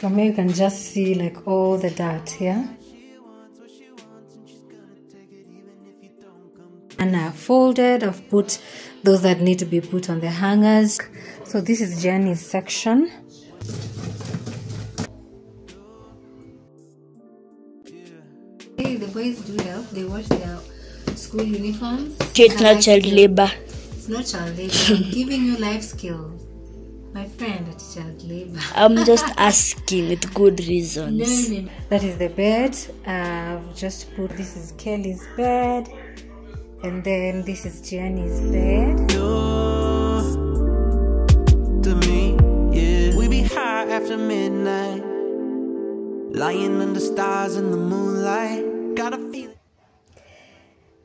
from here you can just see like all the dirt yeah and I've folded I've put those that need to be put on the hangers. So this is Jenny's section. Hey, the boys do help. They wash their school uniforms. It's not child labor. it's not child labor. I'm giving you life skills my friend child labor I'm just asking with good reasons. That is the bed. I've just put this is Kelly's bed, and then this is Jenny's bed. to me, yeah. We be high after midnight, lying under stars in the moonlight.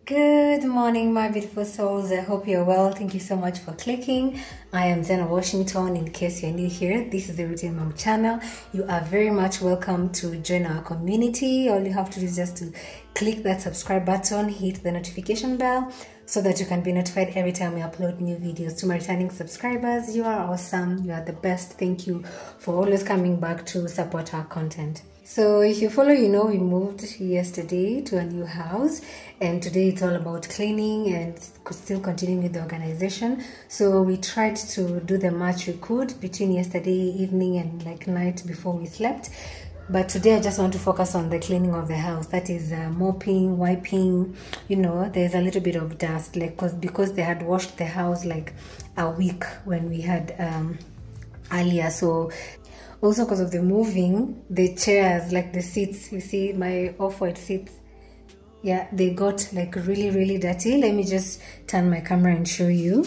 Good morning, my beautiful souls. I hope you're well. Thank you so much for clicking. I am Zianah Washington. In case you're new here, this is the Routine Mom channel. You are very much welcome to join our community. All you have to do is just to click that subscribe button, hit the notification bell so that you can be notified every time we upload new videos. To my returning subscribers, you are awesome. You are the best. Thank you for always coming back to support our content. So if you follow, you know we moved yesterday to a new house and today it's all about cleaning and still continuing with the organization. So we tried to do the much we could between yesterday evening and like night before we slept. But today I just want to focus on the cleaning of the house. That is uh, mopping, wiping. You know, there's a little bit of dust, like cause because they had washed the house like a week when we had um, earlier. So also because of the moving, the chairs, like the seats, you see my off-white seats. Yeah, they got like really, really dirty. Let me just turn my camera and show you.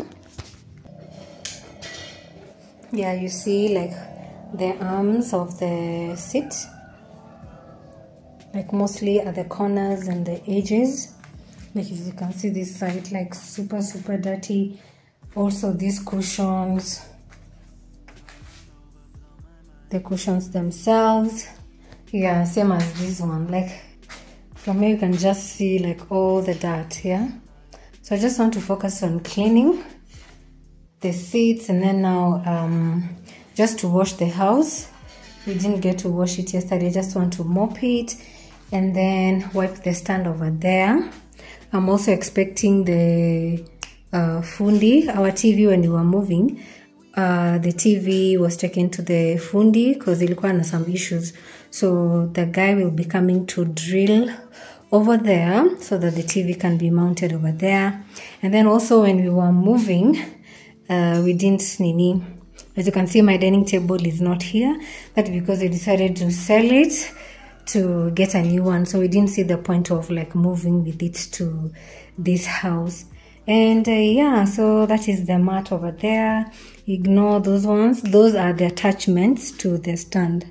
Yeah, you see like the arms of the seat like mostly at the corners and the edges like you can see this side like super super dirty also these cushions the cushions themselves. Yeah same as this one. Like from here you can just see like all the dirt yeah? So i just want to focus on cleaning the seats and then now um just to wash the house. We didn't get to wash it yesterday. Just want to mop it and then wipe the stand over there. I'm also expecting the uh, fundi our tv when we were moving uh, the tv was taken to the fundi because ilikuwa na some issues. So the guy will be coming to drill over there so that the tv can be mounted over there. And then also when we were moving uh, we didn't nini. As you can see my dining table is not here that's because we decided to sell it to get a new one so we didn't see the point of like moving with it to this house. And uh, yeah so that is the mat over there ignore those ones. Those are the attachments to the stand.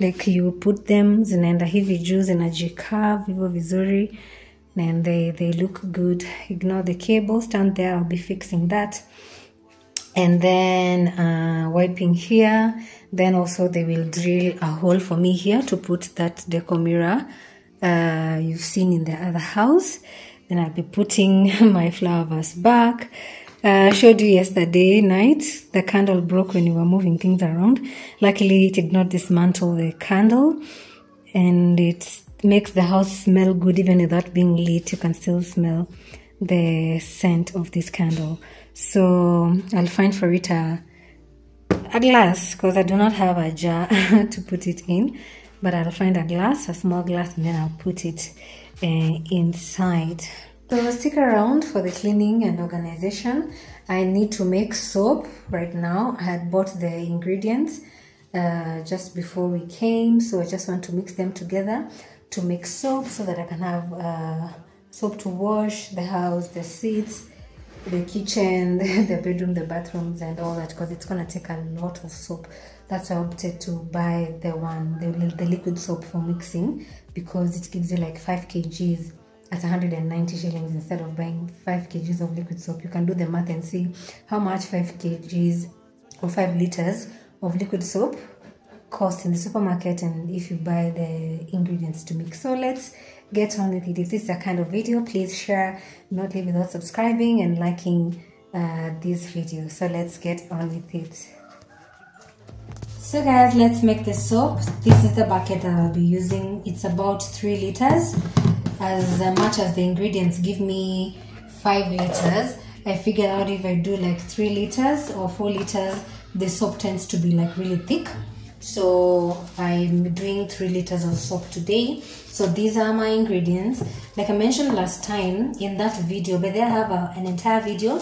Like you put them zinaenda hivi juu zinajicarve hivyo vizuri and they, they look good. Ignore the cable stand there i'll be fixing that. And then uh, wiping here. Then also they will drill a hole for me here to put that deco mirror uh, you've seen in the other house. Then i'll be putting my flower vase back uh, showed you yesterday night the candle broke when we were moving things around. Luckily it did not dismantle the candle and it makes the house smell good. Even without being lit you can still smell the scent of this candle. So i'll find for it a, a glass because i do not have a jar to put it in but i'll find a glass a small glass and then i'll put it uh, inside so stick around for the cleaning and organization. I need to make soap right now. I had bought the ingredients uh, just before we came so i just want to mix them together to make soap so that i can have uh, soap to wash the house the seats the kitchen the bedroom the bathrooms and all that because it's going to take a lot of soap. That's why i opted to buy the one the, the liquid soap for mixing because it gives you like 5 kgs at 190 shillings instead of buying 5 kgs of liquid soap you can do the math and see how much 5 kgs or 5 liters of liquid soap cost in the supermarket and if you buy the ingredients to mix so let's get on with it if this is a kind of video please share not leave without subscribing and liking uh, this video so let's get on with it So guys, let's make the soap. This is the bucket that I'll be using. It's about three liters. As much as the ingredients give me five liters, I figured out if I do like three liters or four liters, the soap tends to be like really thick. So I'm doing three liters of soap today. So these are my ingredients. Like I mentioned last time in that video, but they have a, an entire video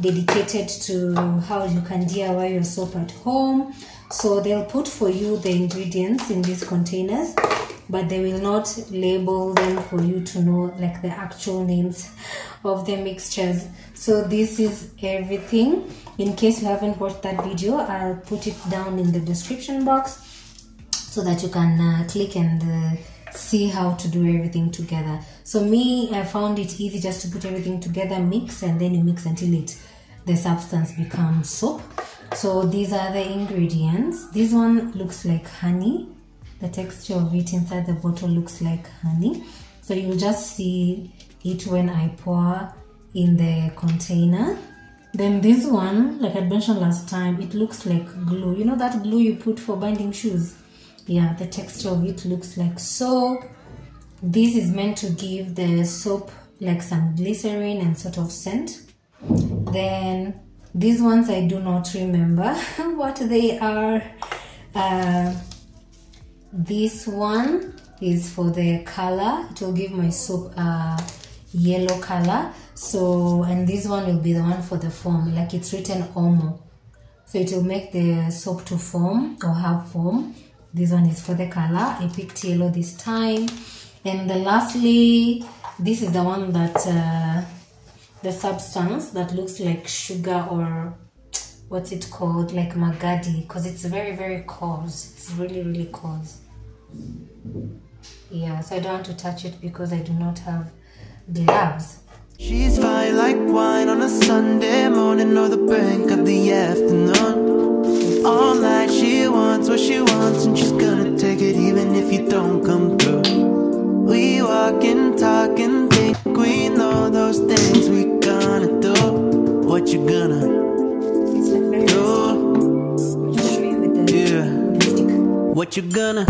dedicated to how you can DIY your soap at home. So they'll put for you the ingredients in these containers, but they will not label them for you to know like the actual names of the mixtures. So this is everything. In case you haven't watched that video, I'll put it down in the description box so that you can uh, click and uh, see how to do everything together. So me, I found it easy just to put everything together, mix, and then you mix until it the substance becomes soap. So these are the ingredients. This one looks like honey. The texture of it inside the bottle looks like honey. So you'll just see it when I pour in the container. Then this one, like I mentioned last time, it looks like glue. You know that glue you put for binding shoes? Yeah, the texture of it looks like soap. This is meant to give the soap like some glycerin and sort of scent. Then these ones I do not remember what they are. Uh, this one is for the color. It will give my soap a yellow color. So, and this one will be the one for the foam. Like it's written Omo. So it will make the soap to foam or have foam. This one is for the color. I picked yellow this time. And the lastly, this is the one that uh, the substance that looks like sugar or what's it called like magadi because it's very very coarse it's really really coarse yeah so i don't want to touch it because i do not have gloves She's fine like wine on a Sunday morning or the brink of the afternoon. All night she wants what she wants and she's gonna take it even if you don't come through. We walk and talk and think we know those things we gonna do. What you gonna What you gonna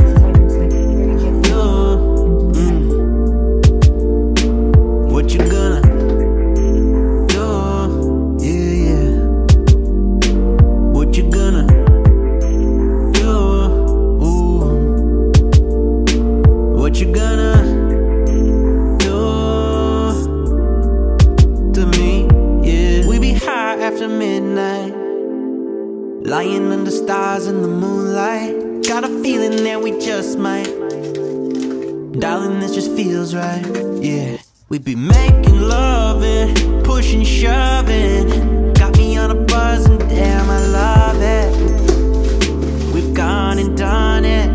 feels right. Yeah. We be making love and pushing, shoving. Got me on a buzz and damn, I love it. We've gone and done it.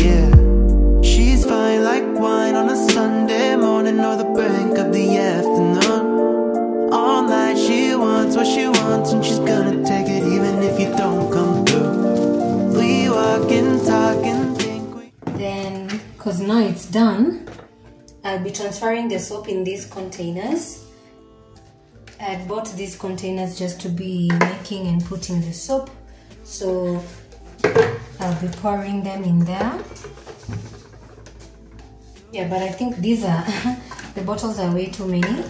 Yeah. She's fine like wine on a Sunday morning or the brink of the afternoon. All night she wants what she wants and she's gonna take it even if you don't come through. We walk and talk and think we then because now it's done i'll be transferring the soap in these containers. I bought these containers just to be making and putting the soap. So i'll be pouring them in there. Yeah but i think these are the bottles are way too many.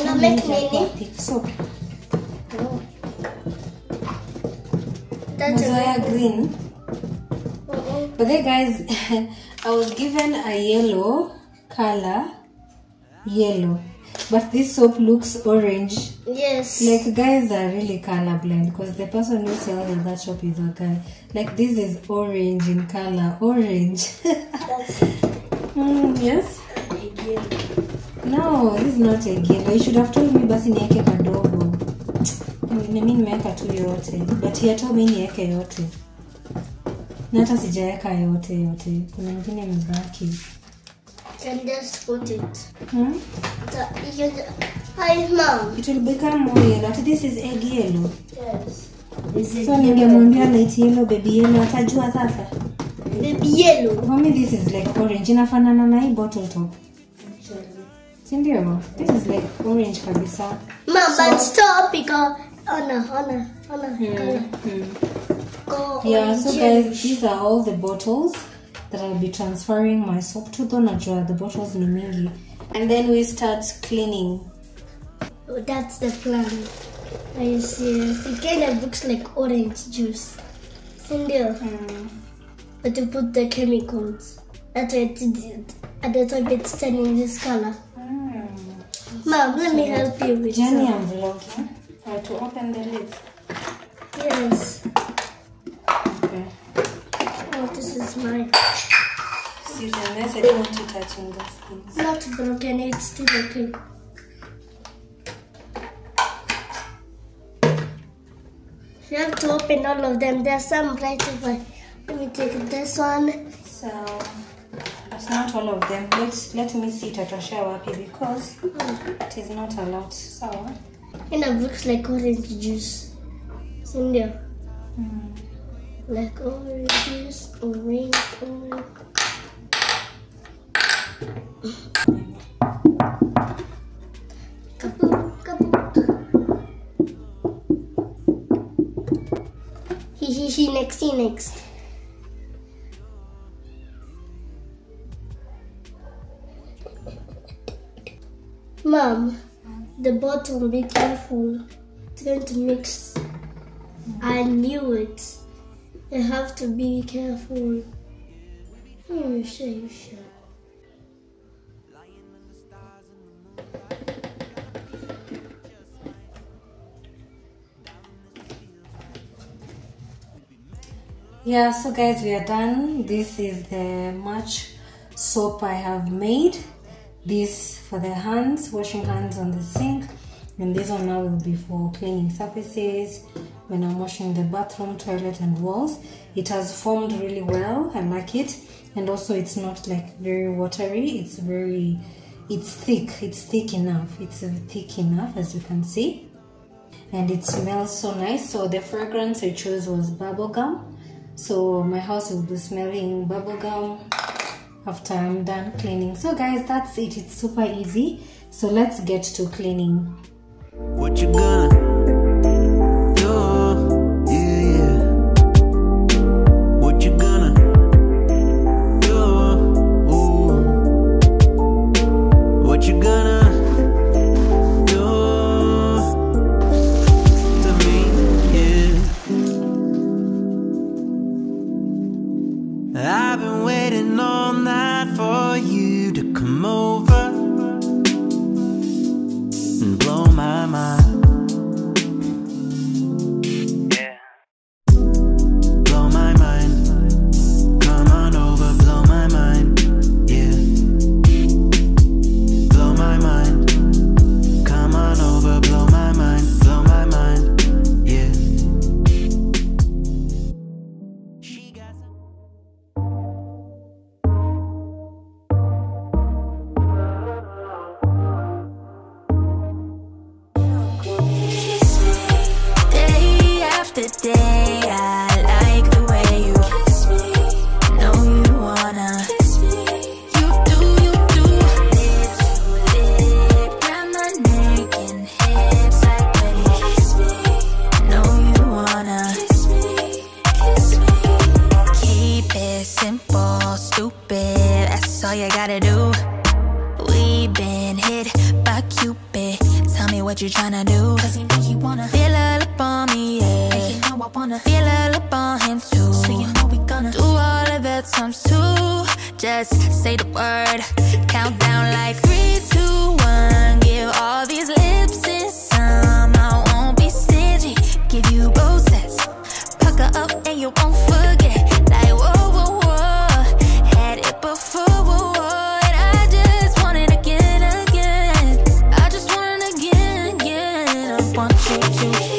Una make? Thick soap. That's Mozoya green But then, guys, I was given a yellow color, yellow, but this soap looks orange. Yes. Like, guys are really colorblind because the person who sells in that shop is a guy. Like, this is orange in color, orange. mm, yes? No, this is not a yellow. You should have told me basi niweke kadogo. Mimi nimeweka tu yote, but he told me niweke yote na hata sijaweka yote yote kuna ingine imebaki Can just put it. hmm? It will become more yellow this is egg yellow Yes. This is so ningemwambia light yellow baby yellow atajua sasa baby yellow. for me this is like orange inafanana na hii bottle top this is like orange kabisa stop because ona ona ona. no. Anna, Go Yeah, so guys, these are all the bottles that I'll be transferring my soap to. Though najua the bottles ni mingi. And then we start cleaning. Oh, that's the plan. I see. It kind of looks like orange juice. Cindy, mm. but you put the chemicals. That's why it's and that's why it's turning this color. Mm. Mom, let me help you with Jenny, some. I'm vlogging. I have to open the lid. Yes. This is mine. Unless I don't want you touching those things. Not broken. It's still okay. You have to open all of them. There's some right over. Let me take this one. So, that's not all of them. Let, let me see Tatosha wapi because it is not allowed. So, Kind of looks like orange juice. Cindy. Like orange juice, orange, orange. Kaput, kaput. He, he, he, next, he, next. Mom, the bottom, be careful. It's going to mix. I knew it. You have to be careful. Oh, sure. yeah, so guys, we are done. This is the match soap I have made. This for the hands, washing hands on the sink. And this one now will be for cleaning surfaces when I'm washing the bathroom, toilet, and walls. It has formed really well. I like it. And also, it's not like very watery. It's very, it's thick. It's thick enough. It's thick enough, as you can see. And it smells so nice. So, the fragrance I chose was bubblegum. So, my house will be smelling bubblegum after I'm done cleaning. So, guys, that's it. It's super easy. So, let's get to cleaning. What you gonna I you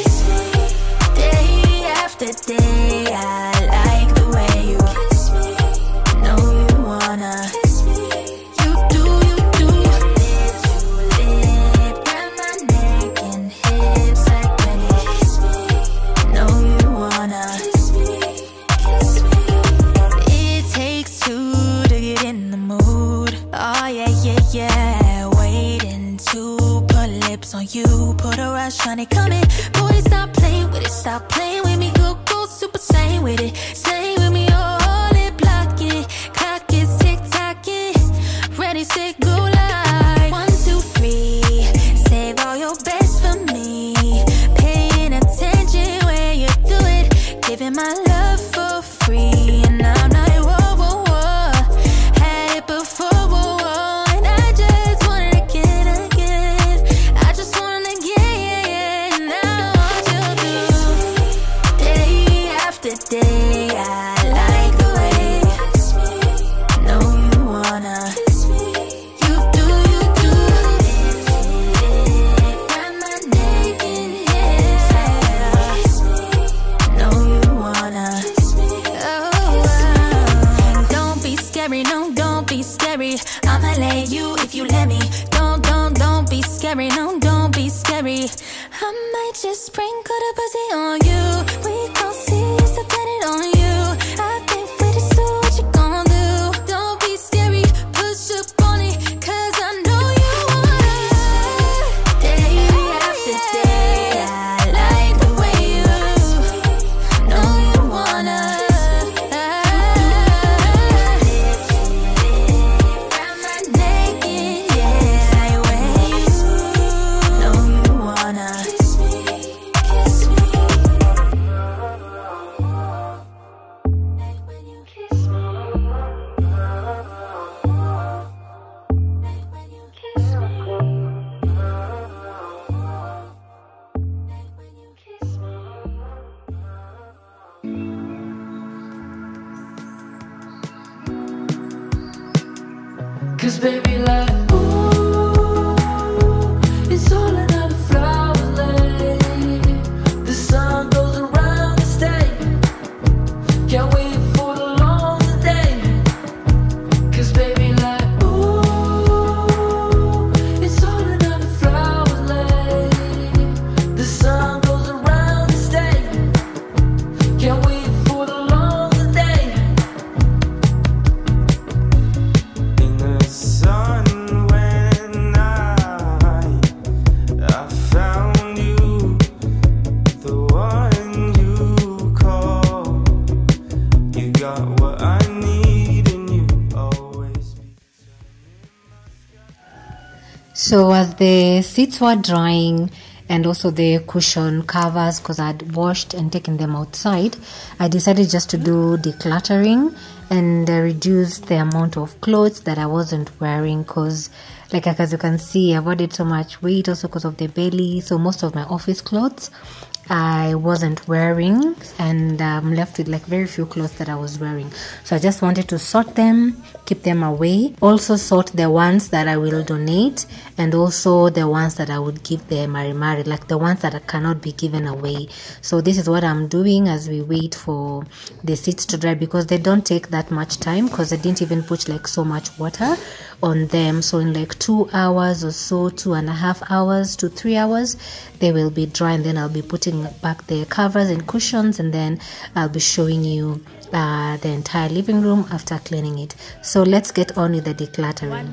just sprinkle the pussy on you. Seats were drying and also the cushion covers because I'd washed and taken them outside, I decided just to do decluttering and uh, reduce the amount of clothes that I wasn't wearing because like as you can see I've added so much weight also because of the belly so most of my office clothes I wasn't wearing and I'm left with like very few clothes that I was wearing. So I just wanted to sort them, keep them away. Also sort the ones that I will donate and also the ones that I would give the marimari, like the ones that cannot be given away. So this is what I'm doing as we wait for the seeds to dry because they don't take that much time because I didn't even put like so much water on them. So in like two hours or so, two and a half hours to three hours, they will be dry and then I'll be putting back the covers and cushions and then I'll be showing you uh, the entire living room after cleaning it. So let's get on with the decluttering.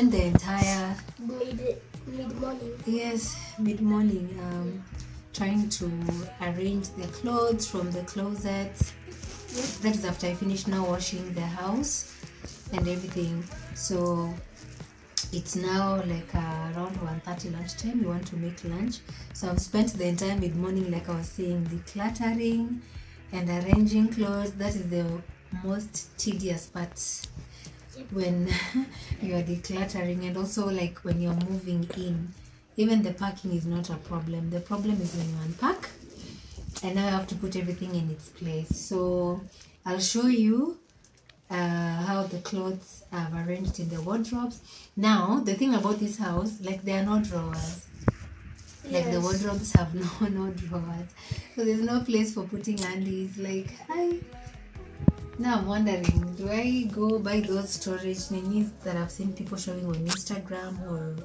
Spent the entire Mid mid morning. yes mid morning um, trying to arrange the clothes from the closet. That is after I finished now washing the house and everything. So it's now like uh, around 1.30 lunchtime. We want to make lunch. So I've spent the entire mid morning, like I was saying, decluttering and arranging clothes. That is the most tedious part when you are decluttering and also like when you're moving in even the packing is not a problem. The problem is when you unpack and now I have to put everything in its place. So I'll show you uh, how the clothes are arranged in the wardrobes. Now the thing about this house like there are no drawers. Like the wardrobes have no no drawers. So there's no place for putting undies. Like hi now I'm wondering, do I go buy those storage ninis that I've seen people showing on Instagram or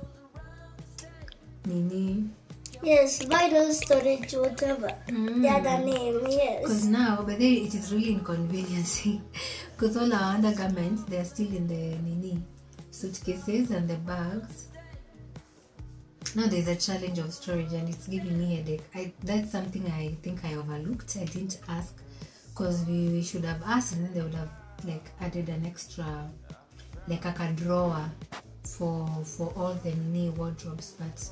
nini? Yes, vital storage, whatever. Hmm. The other name, yes. Because now, but then it is really inconveniencing. Because all our undergarments, they are still in the nini suitcases and the bags. Now there's a challenge of storage and it's giving me headache. I, that's something I think I overlooked. I didn't ask because we, we should have asked and then they would have like added an extra, like a drawer for for all the nini wardrobes. But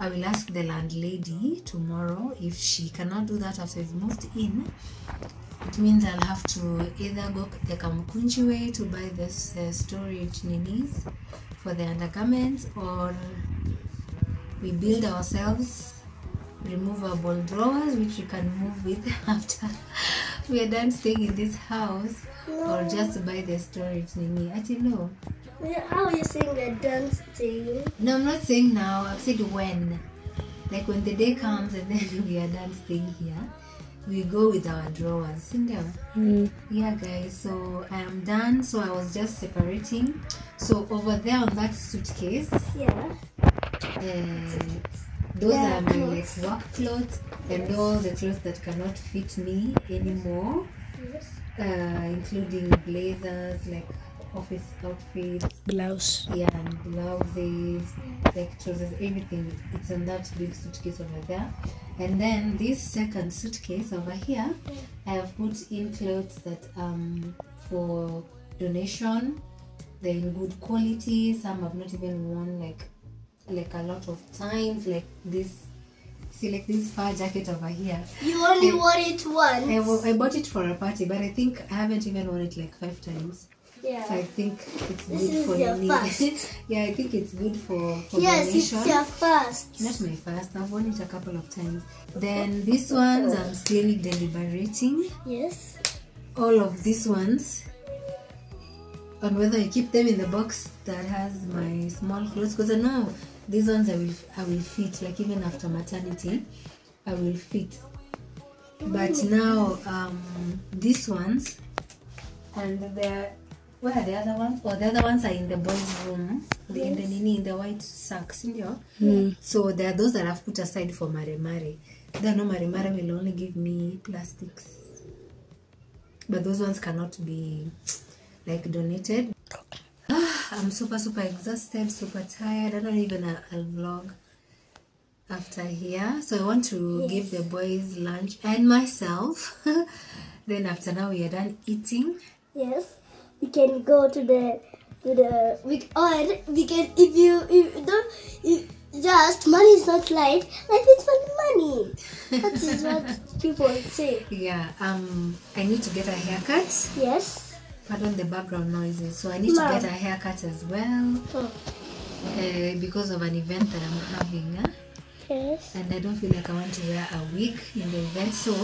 I will ask the landlady tomorrow if she cannot do that after we've moved in. It means I'll have to either go the Kamukunji way to buy this uh, storage ninis for the undergarments or we build ourselves removable drawers which we can move with after we are done staying in this house or just buy the storage don't know. How are you saying the done staying? No, I'm not saying now. I've said when. Like when the day comes and then we are done staying here, we go with our drawers. Sindio? Yeah, guys. So I am done. So I was just separating. So over there on that suitcase, Yeah. uh, those Yeah, are my like work clothes and all the clothes that cannot fit me anymore, Yes. uh, including blazers, like office outfits, Blouse. yeah, and blouses, like trousers, everything. It's in that big suitcase over there. And then this second suitcase over here, I have put in clothes that um for donation. They're in good quality. Some have not even worn like like a lot of times. Like this, see, like this fur jacket over here. You only wore it once. I, I bought it for a party, but I think I haven't even worn it like five times. Yeah. So I think it's This good is for your me. first. yeah, I think it's good for, for Yes, it's your first. Not my first. I've worn it a couple of times. Then these ones I'm still deliberating. Yes. All of these ones on whether I keep them in the box that has my small clothes because I know these ones I will I will fit like even after maternity I will fit. But now um these ones and they're where are the other ones? Oh, the other ones are in the boys' room. The, in the nini, in the white sacks, know mm. So there are those that I've put aside for Mare Mare. There no Mare Mare will only give me plastics. But those ones cannot be like donated. I'm super super exhausted, super tired. I don't even a, a vlog after here. So I want to give the boys lunch and myself. then after now we are done eating. Yes. We can go to the to the we or we can if you if you don't if just money is not life, life is for money. That is what people say. Yeah, um, I need to get a haircut. Yes. Pardon the background noises. So I need Mom. to get a haircut as well Oh, uh, because of an event that I'm having. uh, yes. And I don't feel like I want to wear a wig in the event. So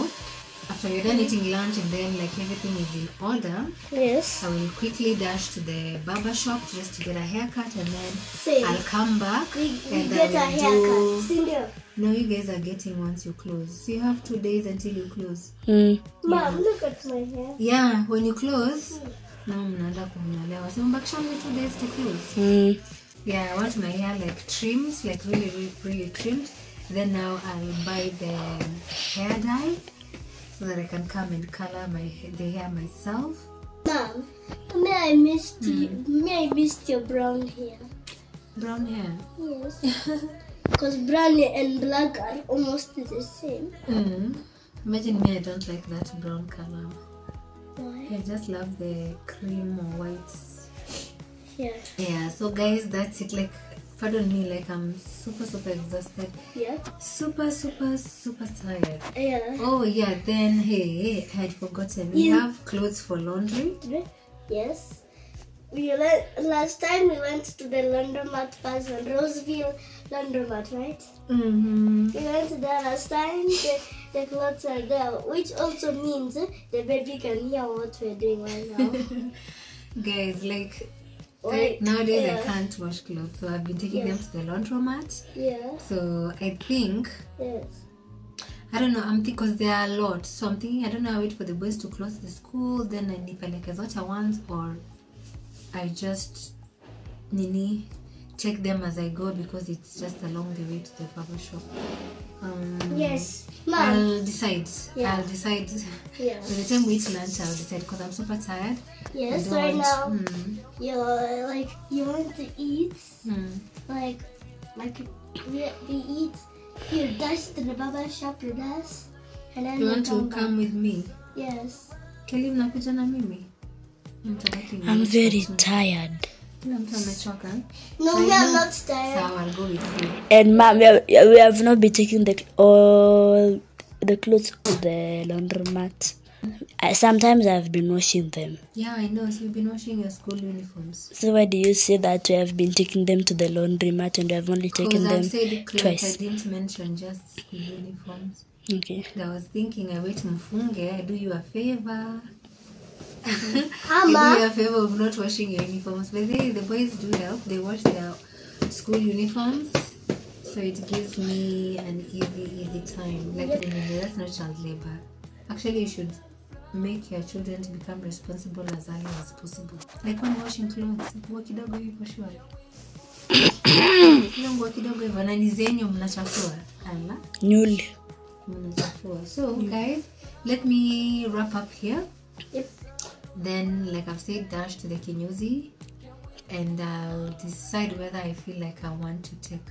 after you're done eating lunch and then like everything is in order, Yes. I will quickly dash to the barber shop just to get a haircut and then Same. I'll come back We, we and get I will a haircut. do. No, you guys are getting once you close. So you have two days until you close. Mm. Mom, look at my hair. yeah when you close now mnaenda kunyolewa so mbakisha only two days to close Mm. yeah i want my hair like trimmed like really really, really trimmed then now i'll buy the hair dye so that i can come and color my the hair myself Mom, may I missed you, may I missed your brown hair? brown hair Yes. Because brown and black are almost the same. mm. imagine me i don't like that brown color Why? i just love the cream or white Yeah. yeah so guys that's it like pardon me like i'm super super exhausted Yeah. super super super tired Yeah. oh yeah then hey i had forgotten we You- have clothes for laundry Yes. We went, last time we went to the laundromat person, Roseville laundromat, right? mm-hmm. We went there last time. The, the clothes are there, which also means the baby can hear what we're doing right now. guys like Like, nowadays i can't wash clothes so i've been taking them to the laundromat Yeah. so i think Yes. I don't know. I'm thinking because there are a lot, so I'm thinking I don't know. I wait for the boys to close the school, then I need like nipeleke zote once, or I just nini take them as I go because it's just along the way to the barber shop. Um, Yes. Mom. I'll decide. Yeah. I'll decide. Yeah. By the time we eat lunch, I'll decide because I'm super tired. Yes, right now Mm, you're like you want to eat mm. like like we, we eat you dash to the barber shop you dash and then You want to come with me? Yes. Kelly, mnakuja na mimi? Mtabaki I'm very tired. Kila mtu amechoka. No, me, I'm not tired. Sawa, I'll go with you. And mom, we have, we have not been taking the all the clothes to the laundromat. I, sometimes I've been washing them. Yeah, I know. So you've been washing your school uniforms. So why do you say that we have been taking them to the laundromat and we have only taken Because them I've said clothes, twice? I didn't mention just school uniforms. Okay. I was thinking, I wait mfunge, I do you a favor. Ama, you favor of not washing your uniforms. But they, the boys do help. They wash their school uniforms. So it gives me an easy, easy time. Like, that's not child labor. Actually, you should make your children to become responsible as early as possible. Like when washing clothes, nguo kidogo hivyo shwari. Ile nguo kidogo hivyo na ni zenyu mnachafua. Ala. Newly. mnachafua. So guys, let me wrap up here. Yep. Then, like I've said, dash to the kinyuzi, and I'll decide whether I feel like I want to take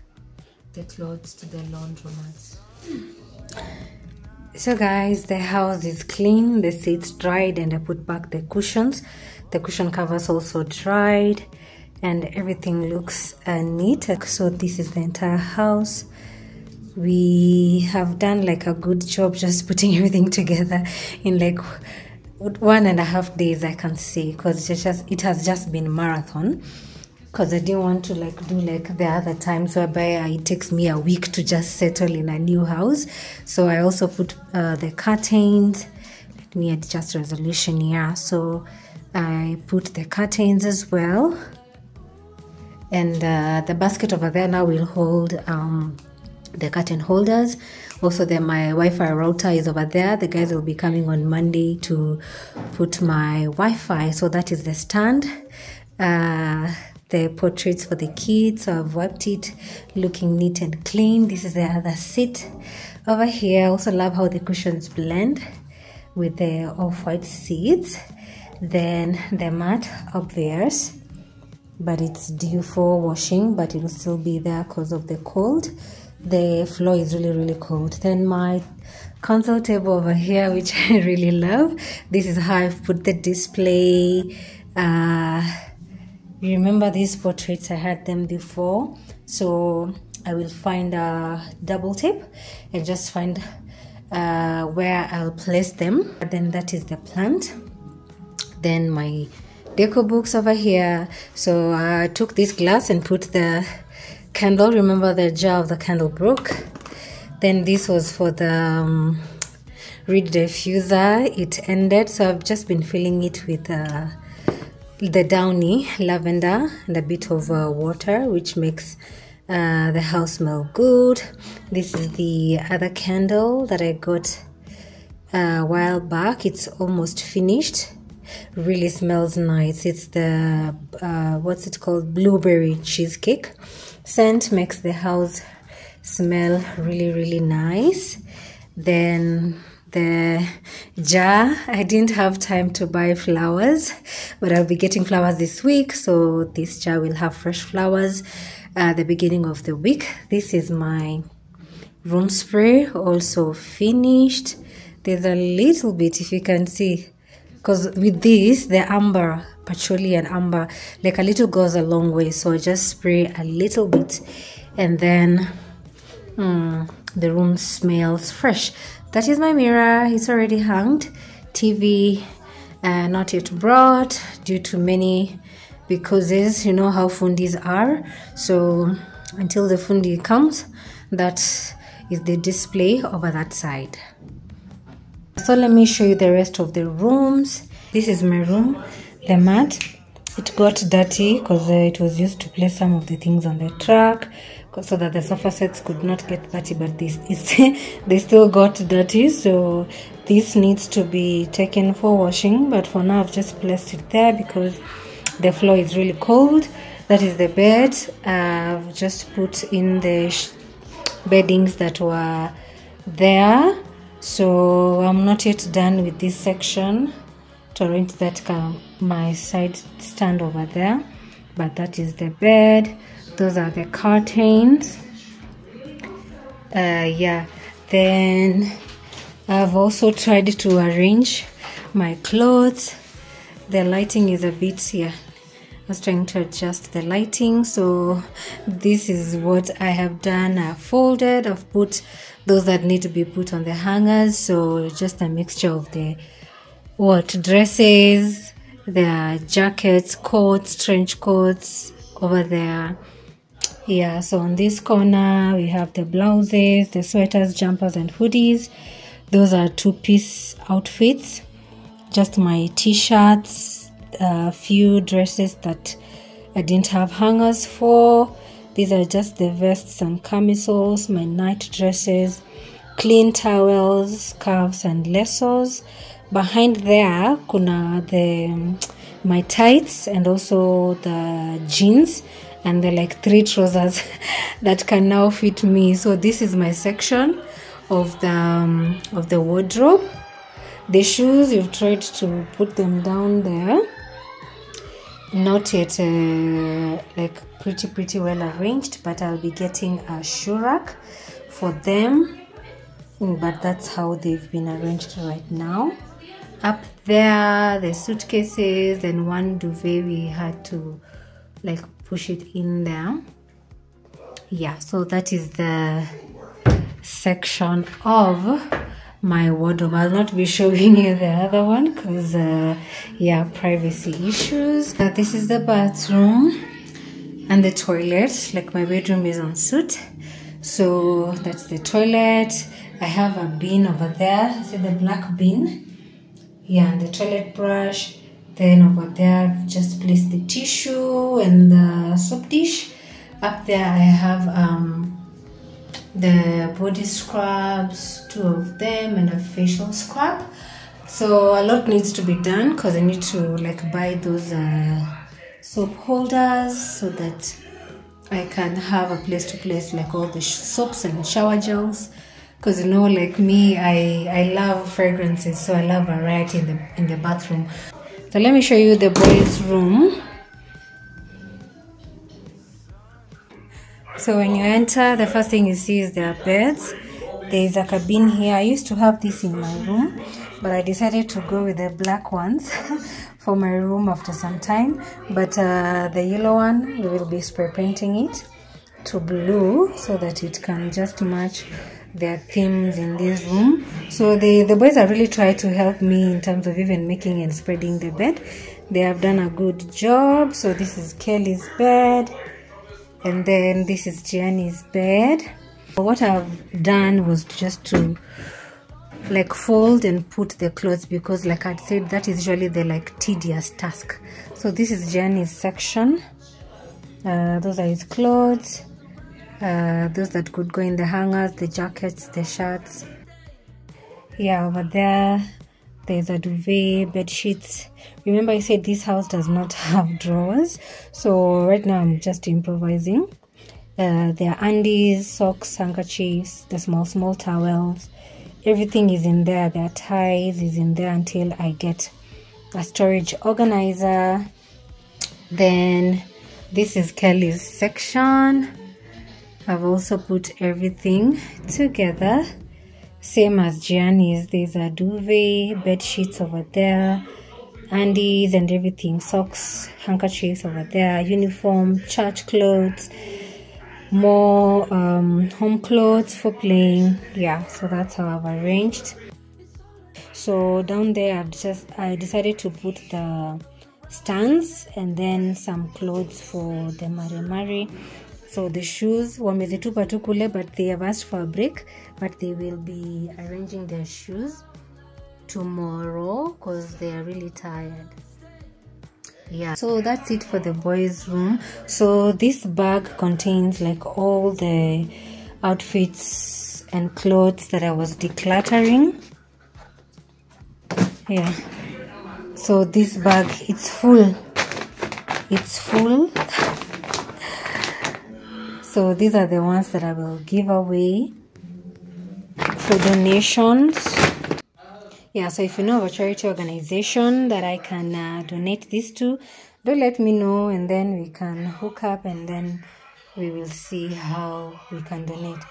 the clothes to the laundromat. So, guys, the house is clean, the seats dried, and I put back the cushions. The cushion covers also dried, and everything looks uh, neat. So, this is the entire house we have done like a good job just putting everything together in like one and a half days i can say because it just it has just been marathon. Because i didn't want to like do like the other times whereby it takes me a week to just settle in a new house. So i also put uh, the curtains. Let me adjust resolution here. So i put the curtains as well. And uh, the basket over there now will hold um, the curtain holders. Also then my wi-fi router is over there. The guys will be coming on monday to put my wi-fi. So that is the stand. Uh, the portraits for the kids so i've wiped it looking neat and clean. This is the other seat over here. I also love how the cushions blend with the off-white seats. Then the mat obvious but it's due for washing but it will still be there because of the cold the floor is really really cold. Then my console table over here which i really love. This is how i've put the display. Uh you remember these portraits i had them before. So i will find a double tape and just find uh, where i'll place them. Then that is the plant. Then my deco books over here. So i took this glass and put the candle. Remember the jar of the candle broke? Then this was for the um, reed diffuser. It ended. So i've just been filling it with uh, the downy lavender and a bit of uh, water which makes uh, the house smell good. This is the other candle that i got a while back. It's almost finished. Really smells nice. It's the uh, what's it called? Blueberry cheesecake scent makes the house smell really really nice. Then the jar i didn't have time to buy flowers but i'll be getting flowers this week. So this jar will have fresh flowers at the beginning of the week. This is my room spray also finished. There's a little bit if you can see because with this the amber patchouli and amber like a little goes a long way. So i just spray a little bit and then mm, the room smells fresh. That is my mirror. It's already hanged. Tv uh, not yet brought due to many because you know how fundis are. So until the fundi comes that is the display over that side so let me show you the rest of the rooms. This is my room the mat. It got dirty because uh, it was used to place some of the things on the truck so that the sofa sets could not get dirty but this is they still got dirty. So this needs to be taken for washing but for now i've just placed it there because the floor is really cold. That is the bed. I've just put in the beddings that were there so i'm not yet done with this section to arrange that my side stand over there but that is the bed. Those are the curtains. Uh, yeah. Then i've also tried to arrange my clothes. The lighting is a bit yeah I was trying to adjust the lighting so this is what I have done. I've folded I've put those that need to be put on the hangers so just a mixture of the what dresses their jackets coats trench coats over there. Yeah so on this corner we have the blouses the sweaters jumpers and hoodies. Those are two piece outfits. Just my t-shirts a few dresses that i didn't have hangers for. These are just the vests and camisoles my night dresses clean towels scarves and lesos behind there kuna the my tights and also the jeans and the like three trousers that can now fit me. So this is my section of the um, of the wardrobe. The shoes you've tried to put them down there not yet uh, like pretty pretty well arranged but i'll be getting a shoe rack for them. Mm, but that's how they've been arranged right now. Up there the suitcases and one duvet we had to like push it in there. Yeah so that is the section of my wardrobe. I'll not be showing you the other one because uh, yeah privacy issues. Uh, this is the bathroom and the toilet. Like my bedroom is en suite so that's the toilet. I have a bin over there. See the black bin? Yeah and the toilet brush. Then over there I've just placed the tissue and the soap dish. Up there i have um the body scrubs two of them and a facial scrub. So a lot needs to be done because i need to like buy those uh, soap holders so that i can have a place to place like all the soaps and shower gels. Because you know like me i i love fragrances so i love variety in the in the bathroom. So let me show you the boys room so when you enter the first thing you see is their beds. There's a cabin here. I used to have this in my room but i decided to go with the black ones for my room after some time. But uh, the yellow one we will be spray painting it to blue so that it can just match their themes in this room. So the the boys are really trying to help me in terms of even making and spreading the bed. They have done a good job. So this is kelly's bed and then this is Gianni's bed. What I've done was just to like fold and put the clothes because like I said that is usually the like tedious task. So this is Gianni's section. Uh, those are his clothes. Uh, those that could go in the hangers, the jackets, the shirts. Yeah, over there there's a duvet, bed sheets. Remember, I said this house does not have drawers, so right now I'm just improvising. Uh, there are undies, socks, handkerchiefs, the small, small towels. Everything is in there. There are ties is in there until I get a storage organizer. Then this is Kelly's section. I've also put everything together same as Gianni's. There's a duvet, bed sheets over there, undies and everything, socks, handkerchiefs over there, uniform, church clothes, more um, home clothes for playing. Yeah, so that's how I've arranged. So down there, I've just I decided to put the stands and then some clothes for the Mari Mari. So the shoes wamezitupa tu kule but they have asked for a break but they will be arranging their shoes tomorrow because they are really tired. Yeah. So that's it for the boys room. So this bag contains like all the outfits and clothes that i was decluttering. Yeah. So this bag it's full. It's full So these are the ones that I will give away for donations. Yeah, so if you know of a charity organization that I can uh, donate this to, do let me know and then we can hook up and then we will see how we can donate.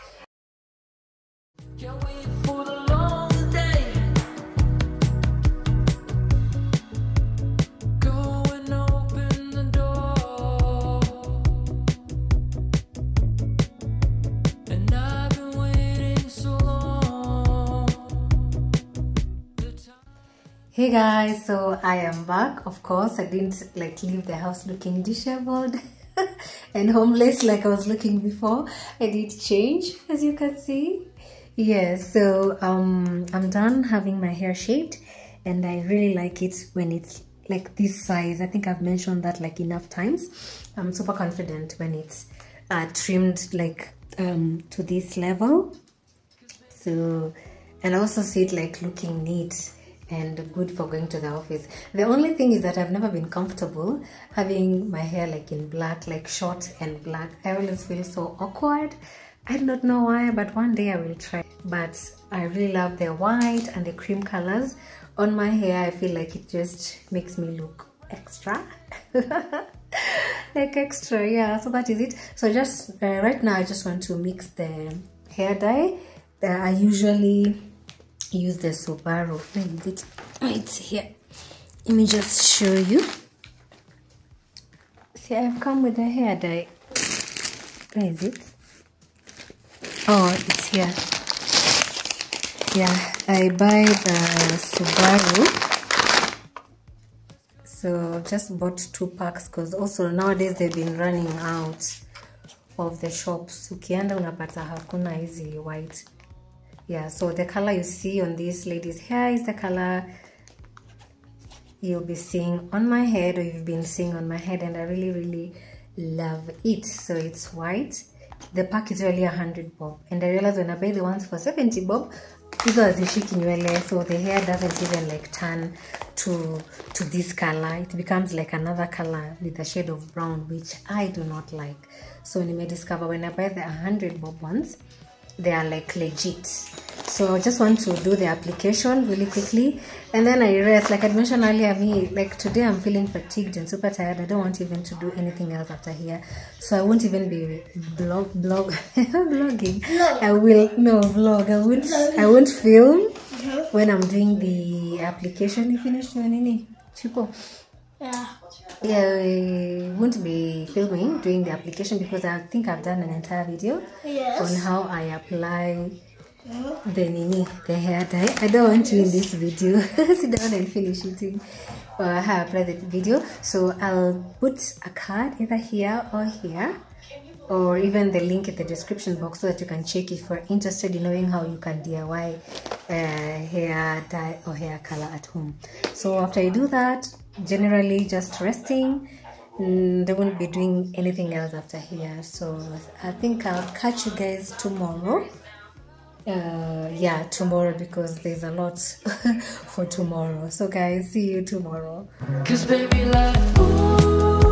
Hey guys, so I am back. Of course, I didn't like leave the house looking disheveled and homeless like I was looking before. I did change, as you can see. Yes, so um, I'm done having my hair shaved, and I really like it when it's like this size. I think I've mentioned that like enough times. I'm super confident when it's uh, trimmed like um, to this level. So, and I also see it like looking neat and good for going to the office. The only thing is that I've never been comfortable having my hair like in black, like short and black. I always feel so awkward. I do not know why, but one day I will try. But I really love the white and the cream colors on my hair. I feel like it just makes me look extra. like extra, yeah. So that is it. So just uh, right now, I just want to mix the hair dye. Uh, I usually use the Subaru. Where is it? It's here. Let me just show you. See, I've come with the hair dye. Where is it? Oh, it's here. Yeah, I buy the Subaru. So just bought two packs because also nowadays they've been running out of the shops. Ukienda unapata hakuna hizi white yeah so the color you see on this lady's hair is the color you'll be seeing on my head or you've been seeing on my head and i really really love it. So it's white. The pack is really 100 bob. And i realized when i buy the ones for 70 bob hizo hazishiki nywele so the hair doesn't even like turn to to this color. It becomes like another color with a shade of brown which i do not like. So nime discover when i buy the 100 bob ones they are like legit. So i just want to do the application really quickly. And then i rest like i mentioned earlier me like today i'm feeling fatigued and super tired. I don't want even to do anything else after here. So i won't even be blog blog blogging. I will no vlog. I won't i won't film uh-huh. when i'm doing the application. You finished chipo Yeah. yeah I won't be filming doing the application because i think i've done an entire video Yes. on how I apply the nini, the hair dye. I don't want to in this video. Sit down and finish eating. Uh, how I apply the video. So I'll put a card either here or here, or even the link in the description box so that you can check if you're interested in knowing how you can DIY uh, hair dye or hair color at home. So after you do that, generally just resting. Mm, they won't be doing anything else after here. So I think I'll catch you guys tomorrow. Uh, yeah, tomorrow because there's a lot for tomorrow. So guys, see you tomorrow. Cause baby, ooh,